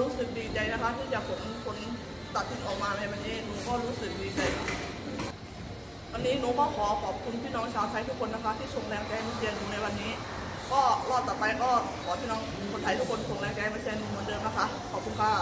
รู้สึกดีใจนะคะ ที่จะผลผลตัดสินออกมาในวันนี้หนูก็รู้สึกดีใจวันนี้หนูก็ขอขอบคุณพี่น้องชาวไทยทุกคนนะคะ ที่ส่งแรงใจมาเชียร์หนูในวันนี้ ก็รอบต่อไปก็ขอพี่น้องคนไทยทุกคนส่งแรงใจมาเชียร์หนูเหมือนเดิมนะคะ ขอบคุณค่ะ